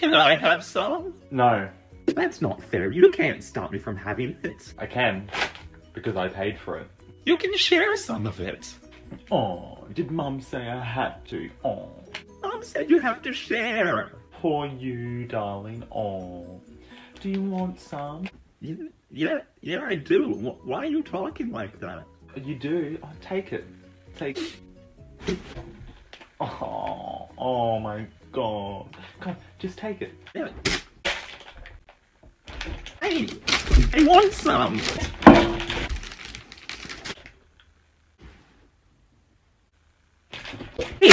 Can I have some? No, That's not fair. You can't stop me from having it. I can. Because I paid for it. You can share some of it. Oh, did Mum say I had to? Oh, Mom said you have to share. poor you, darling. Oh, do you want some? Yeah, yeah, yeah, I do. Wh- Why are you talking like that? You do. Oh, take it. Take. Oh, oh my gone. Come on, just take it. Hey, I want some. Hey.